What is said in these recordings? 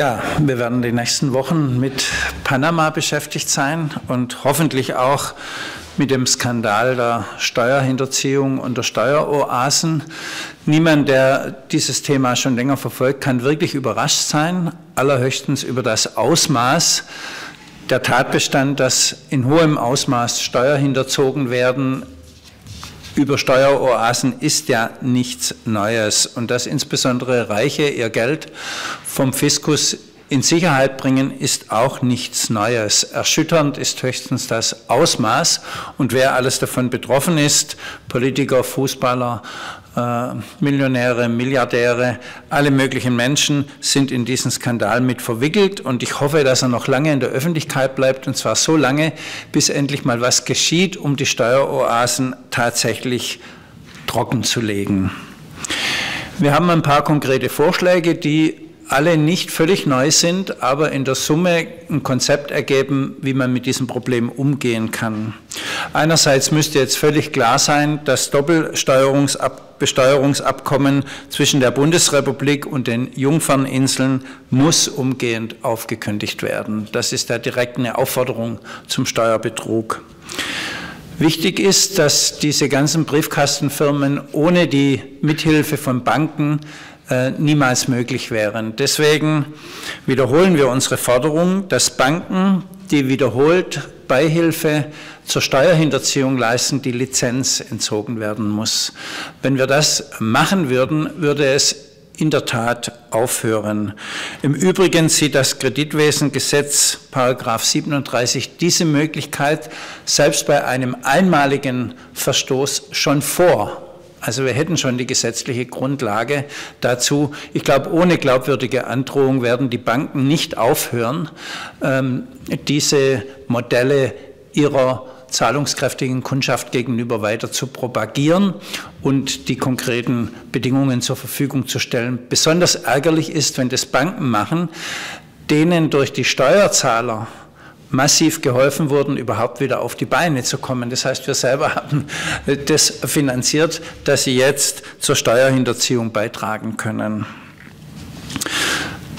Ja, wir werden die nächsten Wochen mit Panama beschäftigt sein und hoffentlich auch mit dem Skandal der Steuerhinterziehung und der Steueroasen. Niemand, der dieses Thema schon länger verfolgt, kann wirklich überrascht sein, allerhöchstens über das Ausmaß der Tatbestand, dass in hohem Ausmaß Steuer hinterzogen werden, über Steueroasen ist ja nichts Neues und dass insbesondere Reiche ihr Geld vom Fiskus in Sicherheit bringen, ist auch nichts Neues. Erschütternd ist höchstens das Ausmaß und wer alles davon betroffen ist, Politiker, Fußballer, Millionäre, Milliardäre, alle möglichen Menschen sind in diesen Skandal mit verwickelt und ich hoffe, dass er noch lange in der Öffentlichkeit bleibt und zwar so lange, bis endlich mal was geschieht, um die Steueroasen tatsächlich trocken zu legen. Wir haben ein paar konkrete Vorschläge, die alle nicht völlig neu sind, aber in der Summe ein Konzept ergeben, wie man mit diesem Problem umgehen kann. Einerseits müsste jetzt völlig klar sein, das Doppelbesteuerungsabkommen zwischen der Bundesrepublik und den Jungferninseln muss umgehend aufgekündigt werden. Das ist ja direkt eine Aufforderung zum Steuerbetrug. Wichtig ist, dass diese ganzen Briefkastenfirmen ohne die Mithilfe von Banken äh, niemals möglich wären. Deswegen wiederholen wir unsere Forderung, dass Banken, die wiederholt Beihilfe zur Steuerhinterziehung leisten, die Lizenz entzogen werden muss. Wenn wir das machen würden, würde es in der Tat aufhören. Im Übrigen sieht das Kreditwesengesetz Paragraph 37 diese Möglichkeit selbst bei einem einmaligen Verstoß schon vor. Also wir hätten schon die gesetzliche Grundlage dazu. Ich glaube, ohne glaubwürdige Androhung werden die Banken nicht aufhören, ähm, diese Modelle ihrer zahlungskräftigen Kundschaft gegenüber weiter zu propagieren und die konkreten Bedingungen zur Verfügung zu stellen. Besonders ärgerlich ist, wenn das Banken machen, denen durch die Steuerzahler massiv geholfen wurden, überhaupt wieder auf die Beine zu kommen. Das heißt, wir selber haben das finanziert, dass sie jetzt zur Steuerhinterziehung beitragen können.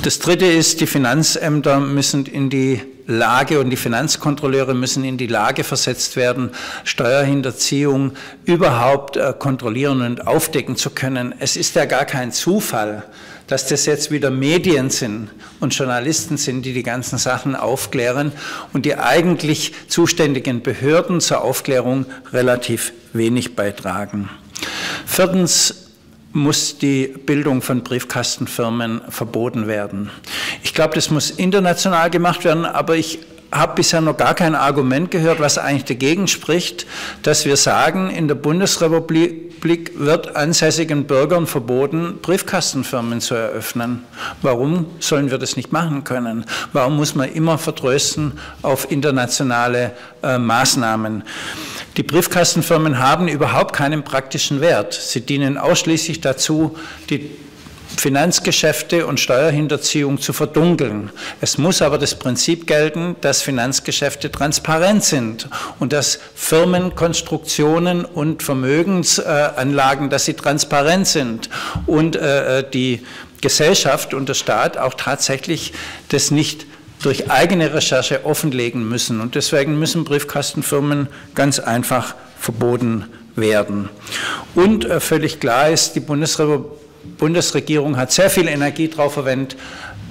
Das Dritte ist, die Finanzämter müssen in die Lage und die Finanzkontrolleure müssen in die Lage versetzt werden, Steuerhinterziehung überhaupt äh, kontrollieren und aufdecken zu können. Es ist ja gar kein Zufall, dass das jetzt wieder Medien sind und Journalisten sind, die die ganzen Sachen aufklären und die eigentlich zuständigen Behörden zur Aufklärung relativ wenig beitragen. Viertens muss die Bildung von Briefkastenfirmen verboten werden. Ich glaube, das muss international gemacht werden, aber ich habe bisher noch gar kein Argument gehört, was eigentlich dagegen spricht, dass wir sagen, in der Bundesrepublik wird ansässigen Bürgern verboten, Briefkastenfirmen zu eröffnen. Warum sollen wir das nicht machen können? Warum muss man immer vertrösten auf internationale äh, Maßnahmen? Die Briefkastenfirmen haben überhaupt keinen praktischen Wert. Sie dienen ausschließlich dazu, die Finanzgeschäfte und Steuerhinterziehung zu verdunkeln. Es muss aber das Prinzip gelten, dass Finanzgeschäfte transparent sind und dass Firmenkonstruktionen und Vermögensanlagen, dass sie transparent sind und äh, äh, die Gesellschaft und der Staat auch tatsächlich das nicht durch eigene Recherche offenlegen müssen. Und deswegen müssen Briefkastenfirmen ganz einfach verboten werden. Und äh, völlig klar ist, die Bundesrepublik Bundesregierung hat sehr viel Energie darauf verwendet,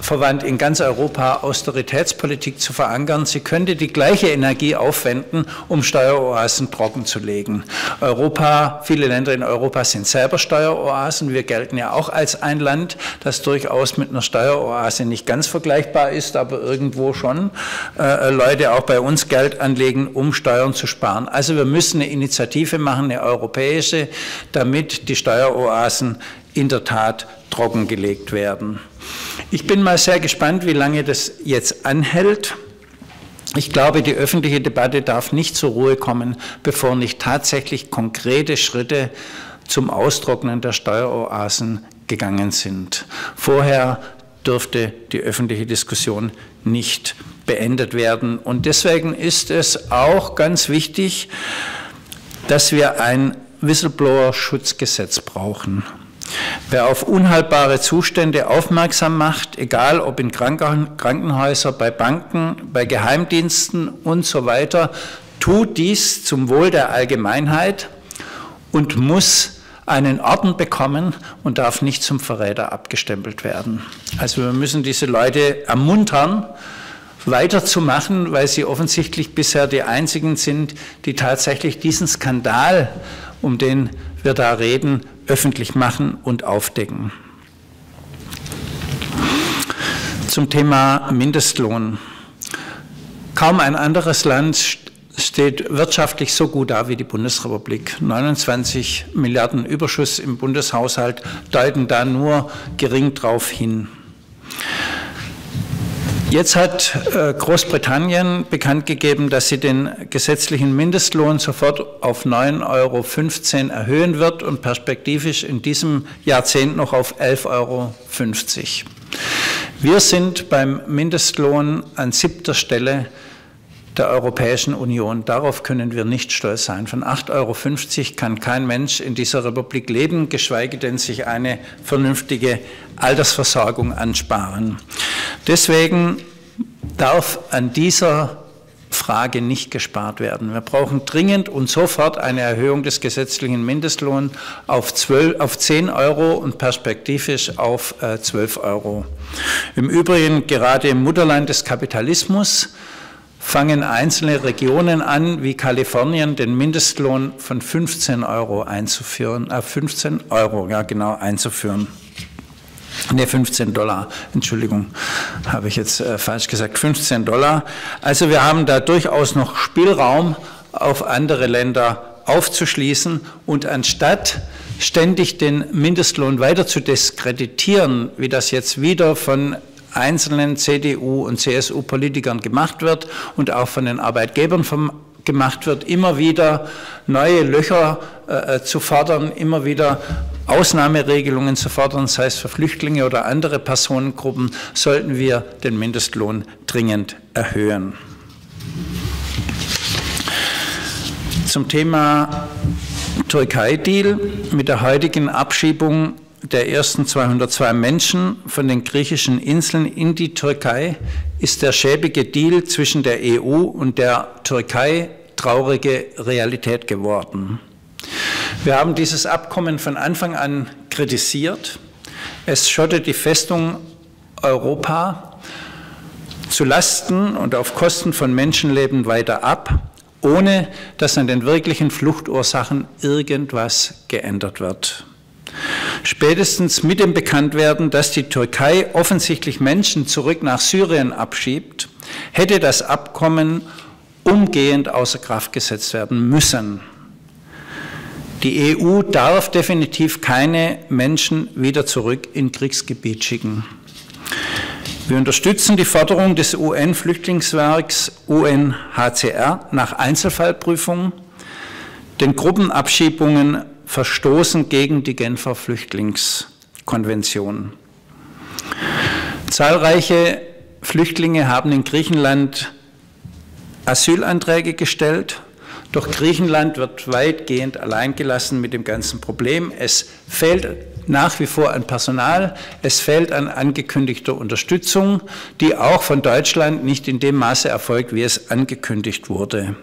verwandt in ganz Europa Austeritätspolitik zu verankern. Sie könnte die gleiche Energie aufwenden, um Steueroasen trocken zu legen. Europa, viele Länder in Europa sind selber Steueroasen. Wir gelten ja auch als ein Land, das durchaus mit einer Steueroase nicht ganz vergleichbar ist, aber irgendwo schon äh, Leute auch bei uns Geld anlegen, um Steuern zu sparen. Also wir müssen eine Initiative machen, eine europäische, damit die Steueroasen in der Tat trockengelegt werden. Ich bin mal sehr gespannt, wie lange das jetzt anhält. Ich glaube, die öffentliche Debatte darf nicht zur Ruhe kommen, bevor nicht tatsächlich konkrete Schritte zum Austrocknen der Steueroasen gegangen sind. Vorher dürfte die öffentliche Diskussion nicht beendet werden. Und deswegen ist es auch ganz wichtig, dass wir ein Whistleblower-Schutzgesetz brauchen. Wer auf unhaltbare Zustände aufmerksam macht, egal ob in Krankenhäusern, bei Banken, bei Geheimdiensten und so weiter, tut dies zum Wohl der Allgemeinheit und muss einen Orden bekommen und darf nicht zum Verräter abgestempelt werden. Also wir müssen diese Leute ermuntern, weiterzumachen, weil sie offensichtlich bisher die einzigen sind, die tatsächlich diesen Skandal, um den wir da reden, öffentlich machen und aufdecken. Zum Thema Mindestlohn. Kaum ein anderes Land steht wirtschaftlich so gut da wie die Bundesrepublik. 29 Milliarden Überschuss im Bundeshaushalt deuten da nur gering drauf hin. Jetzt hat äh, Großbritannien bekannt gegeben, dass sie den gesetzlichen Mindestlohn sofort auf 9,15 Euro erhöhen wird und perspektivisch in diesem Jahrzehnt noch auf 11,50 Euro. Wir sind beim Mindestlohn an siebter Stelle der Europäischen Union. Darauf können wir nicht stolz sein. Von 8,50 Euro kann kein Mensch in dieser Republik leben, geschweige denn sich eine vernünftige Altersversorgung ansparen. Deswegen darf an dieser Frage nicht gespart werden. Wir brauchen dringend und sofort eine Erhöhung des gesetzlichen Mindestlohns auf, 12, auf 10 Euro und perspektivisch auf äh, 12 Euro. Im Übrigen gerade im Mutterland des Kapitalismus fangen einzelne Regionen an, wie Kalifornien, den Mindestlohn von 15 Euro einzuführen, äh 15 Euro, ja genau, einzuführen. Ne, 15 Dollar, Entschuldigung, habe ich jetzt äh, falsch gesagt, 15 Dollar. Also wir haben da durchaus noch Spielraum, auf andere Länder aufzuschließen und anstatt ständig den Mindestlohn weiter zu diskreditieren, wie das jetzt wieder von einzelnen CDU- und CSU-Politikern gemacht wird und auch von den Arbeitgebern vom, gemacht wird, immer wieder neue Löcher äh, äh, zu fordern, immer wieder Ausnahmeregelungen zu fordern, sei es für Flüchtlinge oder andere Personengruppen, sollten wir den Mindestlohn dringend erhöhen. Zum Thema Türkei-Deal mit der heutigen Abschiebung der ersten 202 Menschen von den griechischen Inseln in die Türkei ist der schäbige Deal zwischen der EU und der Türkei traurige Realität geworden. Wir haben dieses Abkommen von Anfang an kritisiert. Es schottet die Festung Europa zu Lasten und auf Kosten von Menschenleben weiter ab, ohne dass an den wirklichen Fluchtursachen irgendwas geändert wird. Spätestens mit dem Bekanntwerden, dass die Türkei offensichtlich Menschen zurück nach Syrien abschiebt, hätte das Abkommen umgehend außer Kraft gesetzt werden müssen. Die EU darf definitiv keine Menschen wieder zurück in Kriegsgebiet schicken. Wir unterstützen die Forderung des UN-Flüchtlingswerks UNHCR nach Einzelfallprüfung, den Gruppenabschiebungen verstoßen gegen die Genfer Flüchtlingskonvention. Zahlreiche Flüchtlinge haben in Griechenland Asylanträge gestellt, doch Griechenland wird weitgehend alleingelassen mit dem ganzen Problem. Es fehlt nach wie vor an Personal, es fehlt an angekündigter Unterstützung, die auch von Deutschland nicht in dem Maße erfolgt, wie es angekündigt wurde.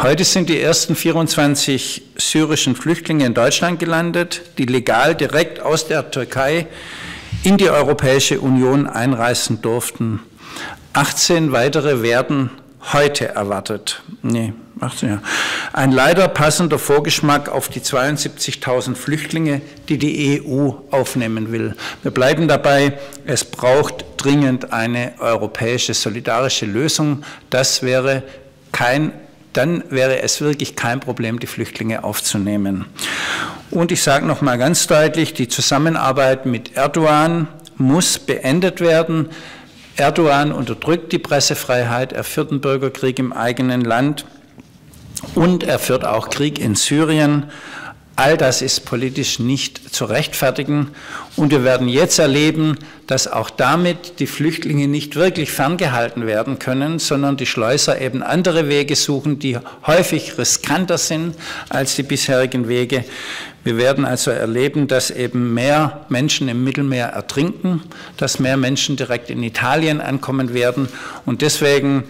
Heute sind die ersten 24 syrischen Flüchtlinge in Deutschland gelandet, die legal direkt aus der Türkei in die Europäische Union einreisen durften. 18 weitere werden heute erwartet. Nee, 18 ja. Ein leider passender Vorgeschmack auf die 72.000 Flüchtlinge, die die EU aufnehmen will. Wir bleiben dabei, es braucht dringend eine europäische solidarische Lösung. Das wäre kein dann wäre es wirklich kein Problem, die Flüchtlinge aufzunehmen. Und ich sage noch mal ganz deutlich, die Zusammenarbeit mit Erdogan muss beendet werden. Erdogan unterdrückt die Pressefreiheit, er führt einen Bürgerkrieg im eigenen Land und er führt auch Krieg in Syrien. All das ist politisch nicht zu rechtfertigen. Und wir werden jetzt erleben, dass auch damit die Flüchtlinge nicht wirklich ferngehalten werden können, sondern die Schleuser eben andere Wege suchen, die häufig riskanter sind als die bisherigen Wege. Wir werden also erleben, dass eben mehr Menschen im Mittelmeer ertrinken, dass mehr Menschen direkt in Italien ankommen werden. Und deswegen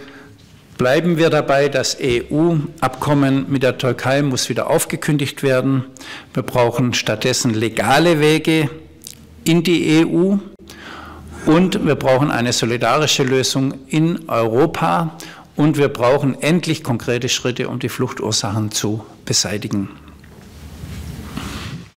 Bleiben wir dabei, das EU-Abkommen mit der Türkei muss wieder aufgekündigt werden. Wir brauchen stattdessen legale Wege in die EU und wir brauchen eine solidarische Lösung in Europa und wir brauchen endlich konkrete Schritte, um die Fluchtursachen zu beseitigen.